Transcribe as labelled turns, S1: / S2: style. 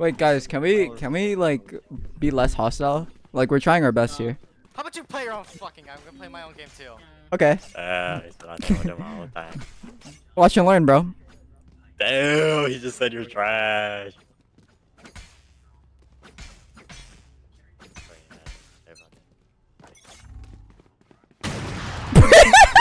S1: Wait, guys, can we can we like be less hostile? Like we're trying our best here.
S2: How about you play your own fucking game? I'm gonna play my own game too.
S1: Okay. Watch and learn, bro.
S3: Damn, he just said you're trash.